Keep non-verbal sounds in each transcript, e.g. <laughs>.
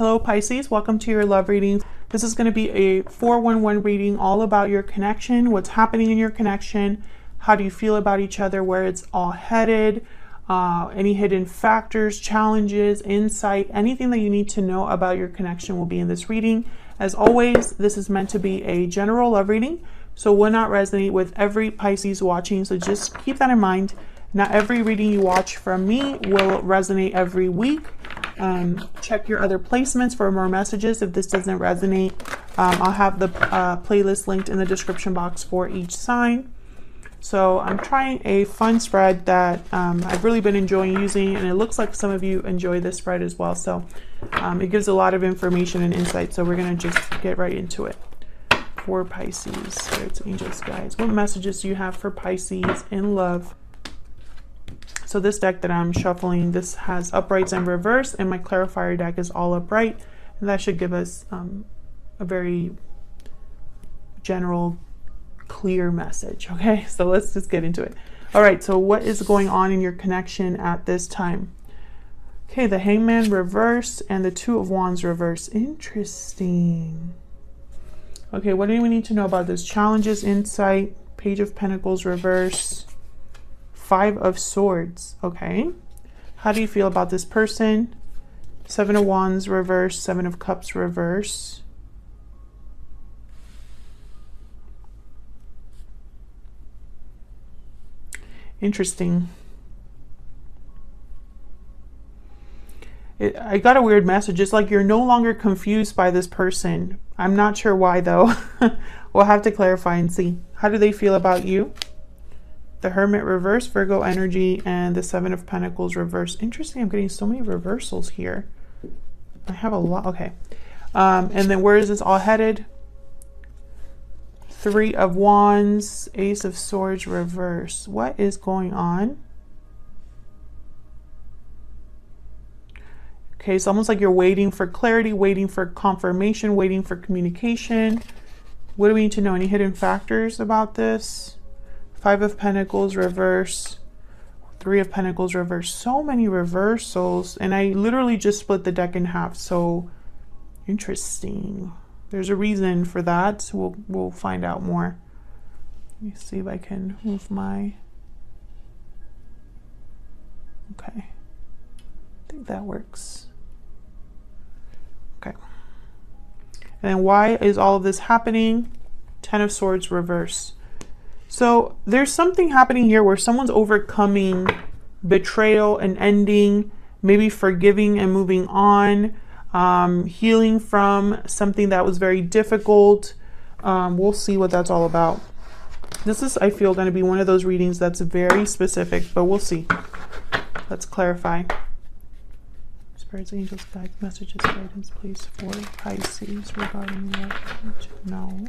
Hello Pisces, welcome to your love reading. This is going to be a 411 reading all about your connection, what's happening in your connection, how do you feel about each other, where it's all headed, uh, any hidden factors, challenges, insight, anything that you need to know about your connection will be in this reading. As always, this is meant to be a general love reading, so will not resonate with every Pisces watching, so just keep that in mind. Not every reading you watch from me will resonate every week. Um, check your other placements for more messages if this doesn't resonate. Um, I'll have the uh, playlist linked in the description box for each sign. So I'm trying a fun spread that um, I've really been enjoying using and it looks like some of you enjoy this spread as well. So um, it gives a lot of information and insight. So we're going to just get right into it. For Pisces, spirits, angels, guys, what messages do you have for Pisces in love? So this deck that I'm shuffling, this has uprights and reverse, and my clarifier deck is all upright. And that should give us um, a very general, clear message. Okay, <laughs> so let's just get into it. All right, so what is going on in your connection at this time? Okay, the Hangman reverse and the Two of Wands reverse. Interesting. Okay, what do we need to know about this? Challenges, insight, Page of Pentacles reverse. Five of Swords. Okay. How do you feel about this person? Seven of Wands reverse, Seven of Cups reverse. Interesting. It, I got a weird message. It's like you're no longer confused by this person. I'm not sure why though. <laughs> we'll have to clarify and see. How do they feel about you? The Hermit reverse, Virgo energy, and the Seven of Pentacles reverse. Interesting, I'm getting so many reversals here. I have a lot, okay. Um, and then where is this all headed? Three of Wands, Ace of Swords reverse. What is going on? Okay, it's almost like you're waiting for clarity, waiting for confirmation, waiting for communication. What do we need to know? Any hidden factors about this? Five of Pentacles reverse. Three of Pentacles reverse. So many reversals. And I literally just split the deck in half. So interesting. There's a reason for that. We'll, we'll find out more. Let me see if I can move my... Okay. I think that works. Okay. And why is all of this happening? Ten of Swords reverse. So there's something happening here where someone's overcoming betrayal and ending, maybe forgiving and moving on, um, healing from something that was very difficult. Um, we'll see what that's all about. This is, I feel, going to be one of those readings that's very specific, but we'll see. Let's clarify. Spirits, angels, guides, messages, guidance, please, for Pisces regarding what no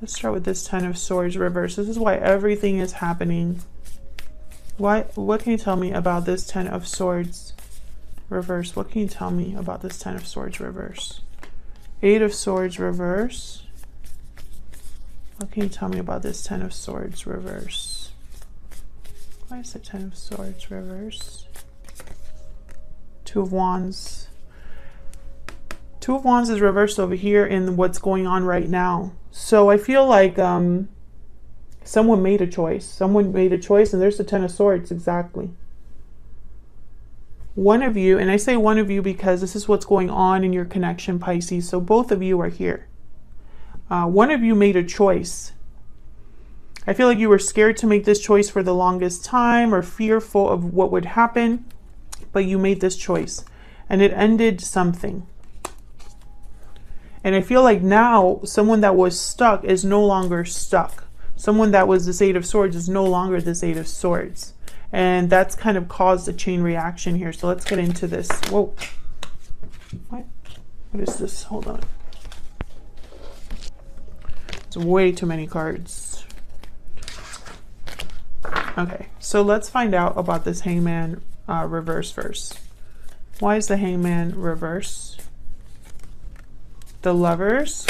Let's start with this Ten of Swords reverse. This is why everything is happening. Why, what can you tell me about this Ten of Swords reverse? What can you tell me about this Ten of Swords reverse? Eight of Swords reverse. What can you tell me about this Ten of Swords reverse? Why is the Ten of Swords reverse? Two of Wands. Two of Wands is reversed over here in what's going on right now. So I feel like um, someone made a choice. Someone made a choice, and there's the Ten of Swords, exactly. One of you, and I say one of you because this is what's going on in your connection, Pisces. So both of you are here. Uh, one of you made a choice. I feel like you were scared to make this choice for the longest time or fearful of what would happen but you made this choice and it ended something. And I feel like now someone that was stuck is no longer stuck. Someone that was this Eight of Swords is no longer this Eight of Swords. And that's kind of caused a chain reaction here. So let's get into this. Whoa. What? What is this? Hold on. It's way too many cards. Okay, so let's find out about this Hangman uh, reverse first. Why is the hangman reverse? The lovers,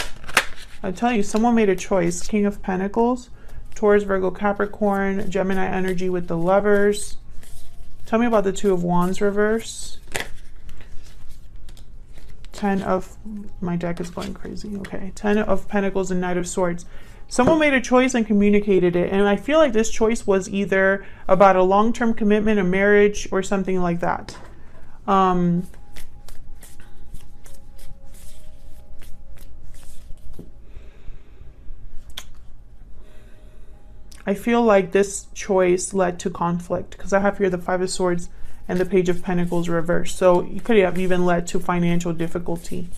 I tell you, someone made a choice. King of Pentacles, Taurus, Virgo, Capricorn, Gemini energy with the lovers. Tell me about the Two of Wands reverse. Ten of, my deck is going crazy. Okay, Ten of Pentacles and Knight of Swords. Someone made a choice and communicated it. And I feel like this choice was either about a long-term commitment, a marriage, or something like that. Um, I feel like this choice led to conflict because I have here the Five of Swords and the Page of Pentacles reversed. So it could have even led to financial difficulty.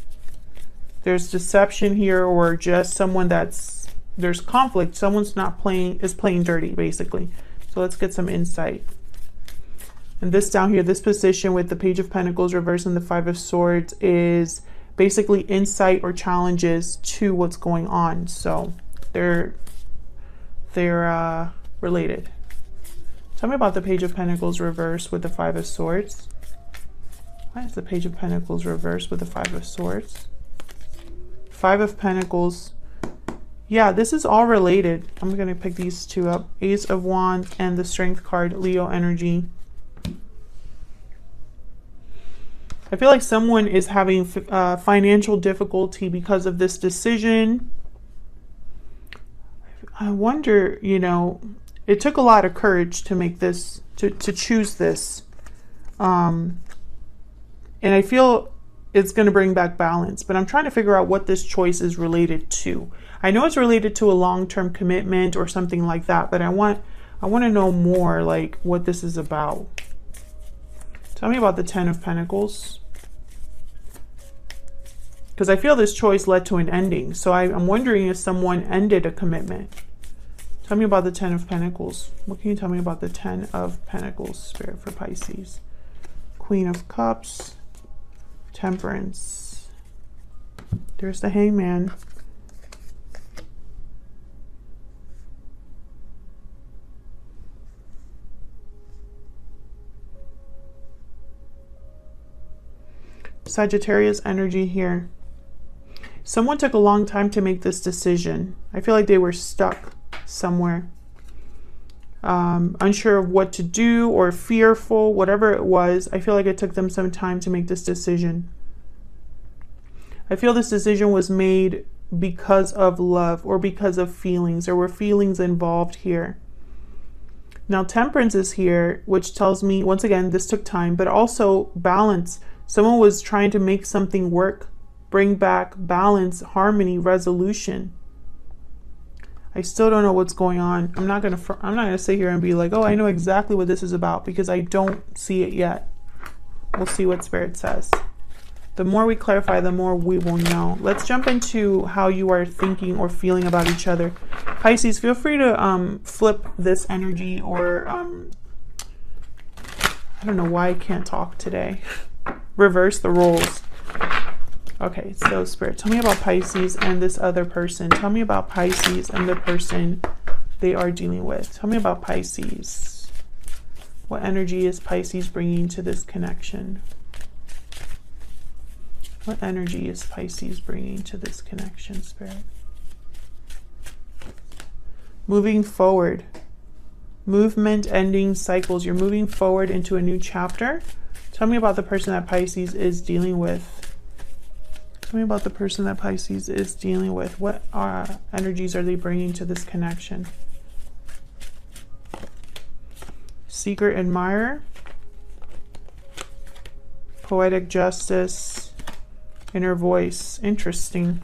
There's deception here or just someone that's, there's conflict. Someone's not playing, is playing dirty basically. So let's get some insight. And this down here, this position with the Page of Pentacles reversed and the Five of Swords is basically insight or challenges to what's going on. So they're they're uh, related. Tell me about the Page of Pentacles reversed with the Five of Swords. Why is the Page of Pentacles reversed with the Five of Swords? Five of Pentacles. Yeah, this is all related. I'm going to pick these two up. Ace of Wands and the Strength card, Leo energy. I feel like someone is having uh, financial difficulty because of this decision I wonder, you know, it took a lot of courage to make this, to, to choose this. Um, and I feel it's going to bring back balance, but I'm trying to figure out what this choice is related to. I know it's related to a long-term commitment or something like that, but I want, I want to know more like what this is about. Tell me about the Ten of Pentacles. Because I feel this choice led to an ending. So I, I'm wondering if someone ended a commitment. Tell me about the Ten of Pentacles. What can you tell me about the Ten of Pentacles, Spirit, for Pisces? Queen of Cups, Temperance. There's the Hangman. Sagittarius energy here. Someone took a long time to make this decision. I feel like they were stuck somewhere. Um, unsure of what to do or fearful, whatever it was, I feel like it took them some time to make this decision. I feel this decision was made because of love or because of feelings. There were feelings involved here. Now, temperance is here, which tells me, once again, this took time, but also balance. Someone was trying to make something work, bring back balance, harmony, resolution. I still don't know what's going on. I'm not gonna I'm not gonna sit here and be like, oh, I know exactly what this is about because I don't see it yet. We'll see what Spirit says. The more we clarify, the more we will know. Let's jump into how you are thinking or feeling about each other. Pisces, feel free to um, flip this energy or um, I don't know why I can't talk today. <laughs> Reverse the roles. Okay, so Spirit, tell me about Pisces and this other person. Tell me about Pisces and the person they are dealing with. Tell me about Pisces. What energy is Pisces bringing to this connection? What energy is Pisces bringing to this connection, Spirit? Moving forward. Movement, ending, cycles. You're moving forward into a new chapter. Tell me about the person that Pisces is dealing with. Tell me about the person that Pisces is dealing with. What uh, energies are they bringing to this connection? Secret admirer. Poetic justice. Inner voice. Interesting.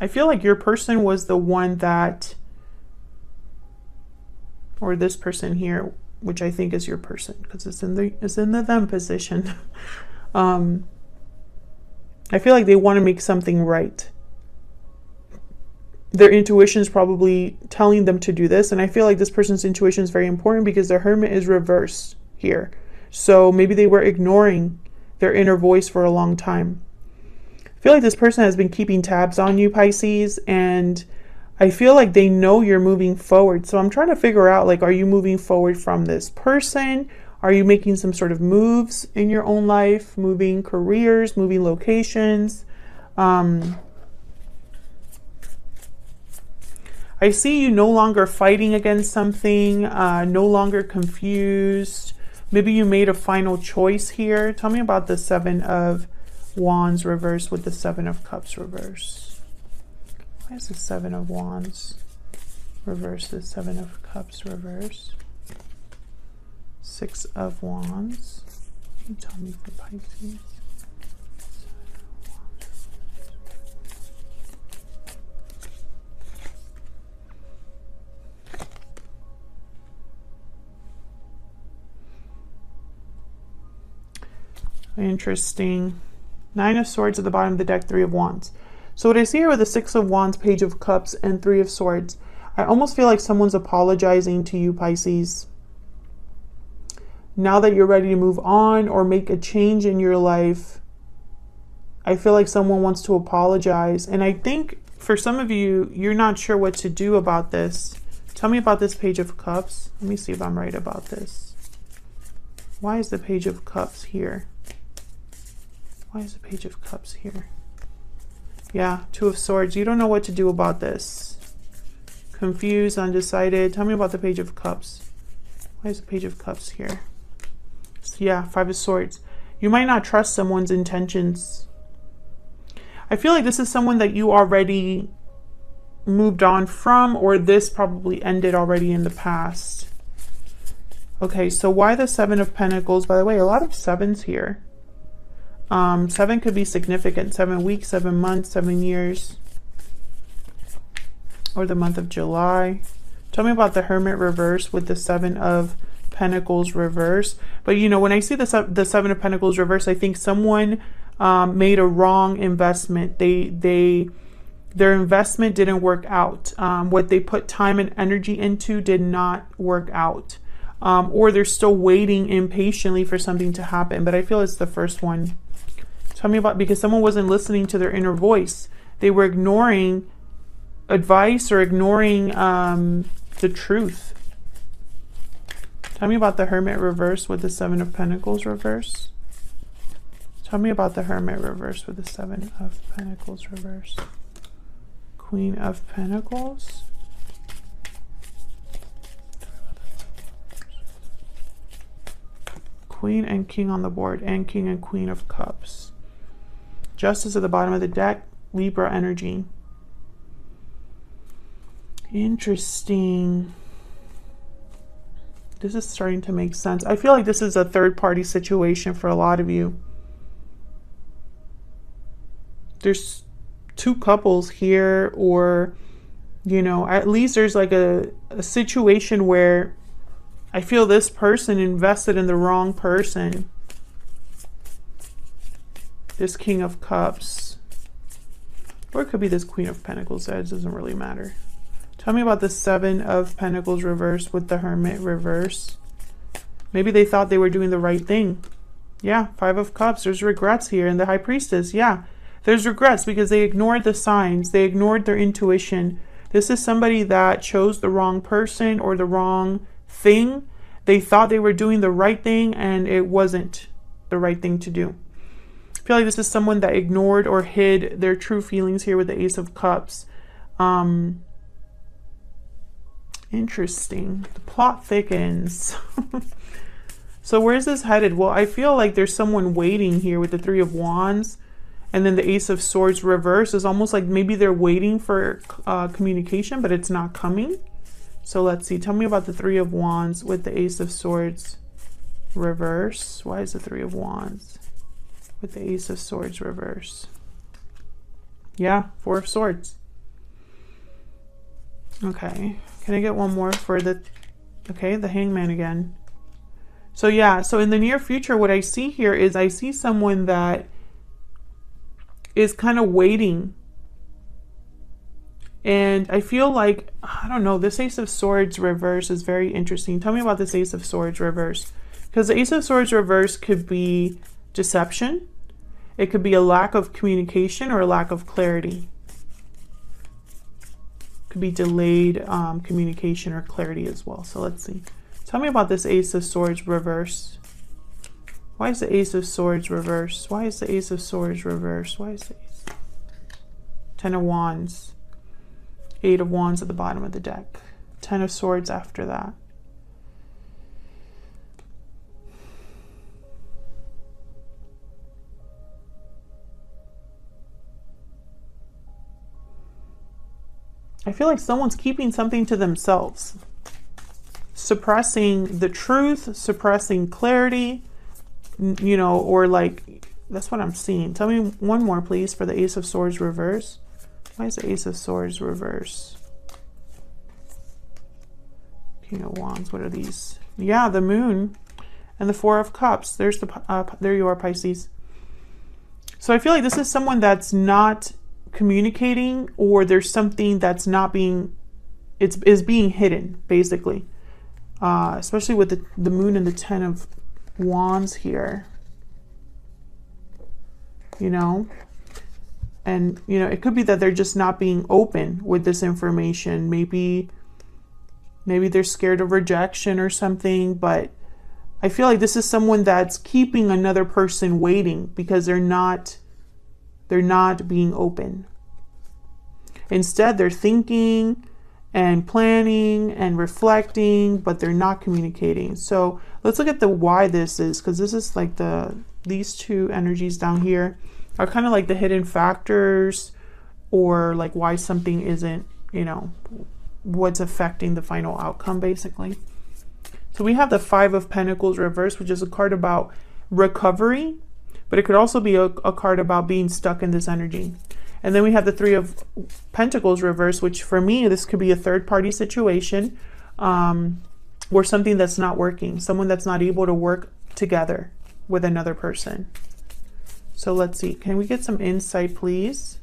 I feel like your person was the one that, or this person here, which I think is your person because it's in the it's in the them position. <laughs> um, I feel like they want to make something right. Their intuition is probably telling them to do this, and I feel like this person's intuition is very important because the hermit is reversed here. So maybe they were ignoring their inner voice for a long time. I feel like this person has been keeping tabs on you, Pisces, and I feel like they know you're moving forward. So I'm trying to figure out like, are you moving forward from this person? Are you making some sort of moves in your own life, moving careers, moving locations? Um, I see you no longer fighting against something, uh, no longer confused. Maybe you made a final choice here. Tell me about the Seven of Wands reverse with the Seven of Cups reverse. Why is the Seven of Wands reverse the Seven of Cups reverse? Six of Wands. You tell me for Pisces? Interesting. Nine of Swords at the bottom of the deck, Three of Wands. So what I see here with the Six of Wands, Page of Cups, and Three of Swords, I almost feel like someone's apologizing to you, Pisces. Now that you're ready to move on or make a change in your life, I feel like someone wants to apologize. And I think for some of you, you're not sure what to do about this. Tell me about this Page of Cups. Let me see if I'm right about this. Why is the Page of Cups here? Why is the Page of Cups here? Yeah, Two of Swords. You don't know what to do about this. Confused, undecided. Tell me about the Page of Cups. Why is the Page of Cups here? Yeah, Five of Swords. You might not trust someone's intentions. I feel like this is someone that you already moved on from, or this probably ended already in the past. Okay, so why the Seven of Pentacles? By the way, a lot of sevens here. Um, seven could be significant. Seven weeks, seven months, seven years. Or the month of July. Tell me about the Hermit reverse with the Seven of Pentacles reverse. But you know, when I see the, the Seven of Pentacles reverse, I think someone um, made a wrong investment. They, they, their investment didn't work out. Um, what they put time and energy into did not work out. Um, or they're still waiting impatiently for something to happen. But I feel it's the first one. Tell me about because someone wasn't listening to their inner voice. They were ignoring advice or ignoring um, the truth. Tell me about the Hermit reverse with the Seven of Pentacles reverse. Tell me about the Hermit reverse with the Seven of Pentacles reverse. Queen of Pentacles. Queen and King on the board, and King and Queen of Cups. Justice at the bottom of the deck, Libra energy. Interesting. This is starting to make sense. I feel like this is a third party situation for a lot of you. There's two couples here, or, you know, at least there's like a, a situation where I feel this person invested in the wrong person this King of Cups. Or it could be this Queen of Pentacles. It doesn't really matter. Tell me about the Seven of Pentacles reverse with the Hermit reverse. Maybe they thought they were doing the right thing. Yeah, Five of Cups. There's regrets here. And the High Priestess. Yeah, there's regrets because they ignored the signs. They ignored their intuition. This is somebody that chose the wrong person or the wrong thing. They thought they were doing the right thing and it wasn't the right thing to do feel like this is someone that ignored or hid their true feelings here with the Ace of Cups. Um, interesting. The plot thickens. <laughs> so where's this headed? Well, I feel like there's someone waiting here with the Three of Wands. And then the Ace of Swords reverse is almost like maybe they're waiting for uh, communication, but it's not coming. So let's see. Tell me about the Three of Wands with the Ace of Swords reverse. Why is the Three of Wands? With the Ace of Swords reverse. Yeah, Four of Swords. Okay, can I get one more for the, okay, the Hangman again. So yeah, so in the near future, what I see here is I see someone that is kind of waiting. And I feel like, I don't know, this Ace of Swords reverse is very interesting. Tell me about this Ace of Swords reverse. Because the Ace of Swords reverse could be deception. It could be a lack of communication or a lack of clarity. Could be delayed um, communication or clarity as well. So let's see. Tell me about this Ace of Swords reverse. Why is the Ace of Swords reverse? Why is the Ace of Swords reverse? Why is the Ace? Ten of Wands. Eight of Wands at the bottom of the deck. Ten of Swords after that. I feel like someone's keeping something to themselves, suppressing the truth, suppressing clarity, you know, or like that's what I'm seeing. Tell me one more, please, for the Ace of Swords reverse. Why is the Ace of Swords reverse? King of Wands. What are these? Yeah, the Moon and the Four of Cups. There's the uh, there you are, Pisces. So I feel like this is someone that's not communicating or there's something that's not being it's is being hidden basically. Uh, especially with the, the moon and the ten of wands here. You know? And you know it could be that they're just not being open with this information. Maybe maybe they're scared of rejection or something but i feel like this is someone that's keeping another person waiting because they're not they're not being open. Instead, they're thinking and planning and reflecting, but they're not communicating. So let's look at the why this is, because this is like the these two energies down here are kind of like the hidden factors or like why something isn't, you know, what's affecting the final outcome basically. So we have the Five of Pentacles reversed, which is a card about recovery but it could also be a, a card about being stuck in this energy. And then we have the Three of Pentacles reverse, which for me, this could be a third party situation um, or something that's not working, someone that's not able to work together with another person. So let's see. Can we get some insight, please,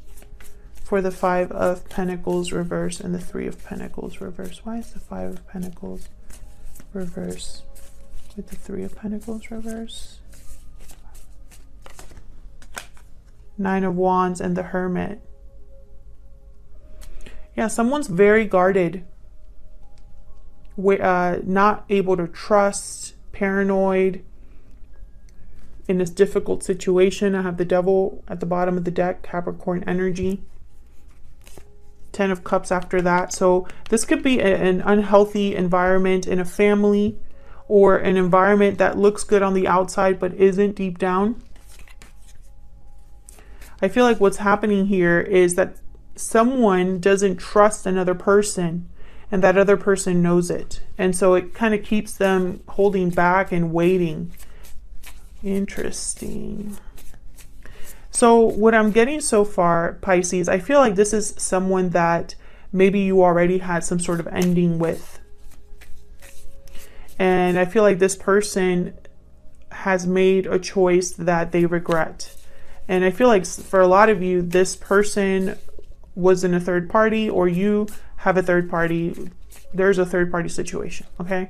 for the Five of Pentacles reverse and the Three of Pentacles reverse? Why is the Five of Pentacles reverse with the Three of Pentacles reverse? Nine of Wands, and the Hermit. Yeah, someone's very guarded, uh, not able to trust, paranoid in this difficult situation. I have the Devil at the bottom of the deck, Capricorn energy. Ten of Cups after that. So this could be a, an unhealthy environment in a family or an environment that looks good on the outside but isn't deep down. I feel like what's happening here is that someone doesn't trust another person and that other person knows it. And so it kind of keeps them holding back and waiting. Interesting. So, what I'm getting so far, Pisces, I feel like this is someone that maybe you already had some sort of ending with. And I feel like this person has made a choice that they regret. And I feel like for a lot of you, this person was in a third party or you have a third party. There's a third party situation, okay?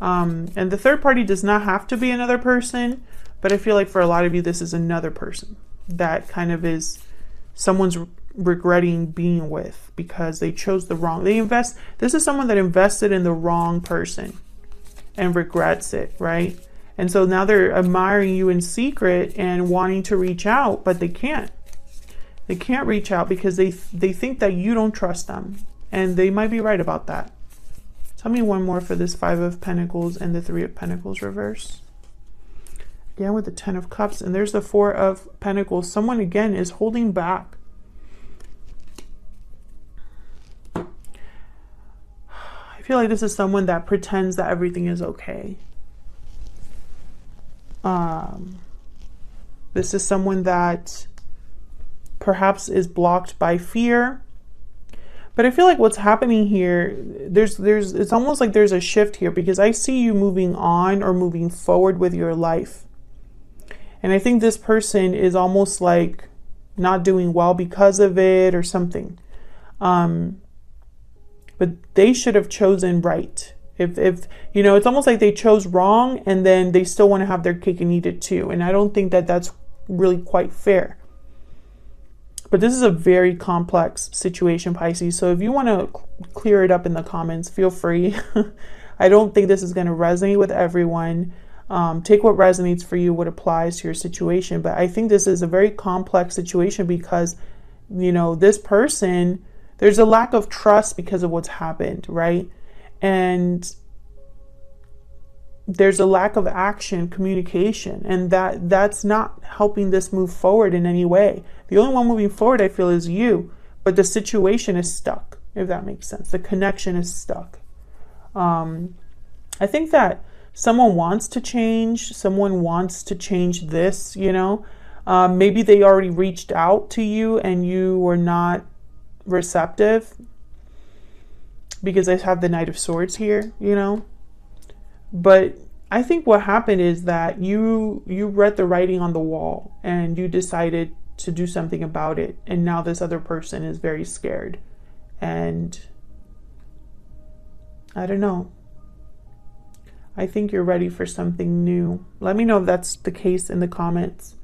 Um, and the third party does not have to be another person, but I feel like for a lot of you, this is another person that kind of is someone's regretting being with because they chose the wrong. They invest, this is someone that invested in the wrong person and regrets it, right? And so now they're admiring you in secret and wanting to reach out, but they can't. They can't reach out because they they think that you don't trust them. And they might be right about that. Tell me one more for this 5 of pentacles and the 3 of pentacles reverse. Again with the 10 of cups and there's the 4 of pentacles. Someone again is holding back. <sighs> I feel like this is someone that pretends that everything is okay. Um, this is someone that perhaps is blocked by fear. But I feel like what's happening here, there's there's it's almost like there's a shift here because I see you moving on or moving forward with your life. And I think this person is almost like not doing well because of it or something. Um, but they should have chosen right. If, if you know, it's almost like they chose wrong and then they still want to have their cake and eat it too. And I don't think that that's really quite fair. But this is a very complex situation, Pisces. So if you want to clear it up in the comments, feel free. <laughs> I don't think this is going to resonate with everyone. Um, take what resonates for you, what applies to your situation. But I think this is a very complex situation because, you know, this person, there's a lack of trust because of what's happened, right? And there's a lack of action communication and that that's not helping this move forward in any way. The only one moving forward i feel is you but the situation is stuck if that makes sense. The connection is stuck. Um, i think that someone wants to change someone wants to change this you know? Um, maybe they already reached out to you and you were not receptive because i have the knight of swords here you know but I think what happened is that you you read the writing on the wall and you decided to do something about it and now this other person is very scared and I don't know. I think you're ready for something new. Let me know if that's the case in the comments.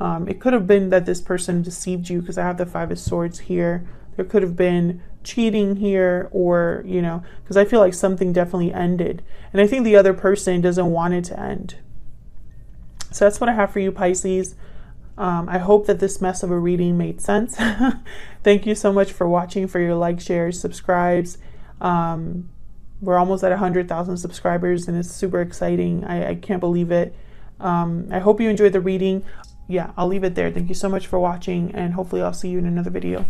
Um, it could have been that this person deceived you because I have the Five of Swords here. There could have been cheating here or, you know, because I feel like something definitely ended. And I think the other person doesn't want it to end. So that's what I have for you, Pisces. Um, I hope that this mess of a reading made sense. <laughs> Thank you so much for watching, for your likes, shares, subscribes. Um, we're almost at 100,000 subscribers and it's super exciting. I, I can't believe it. Um, I hope you enjoyed the reading. Yeah, I'll leave it there. Thank you so much for watching and hopefully I'll see you in another video.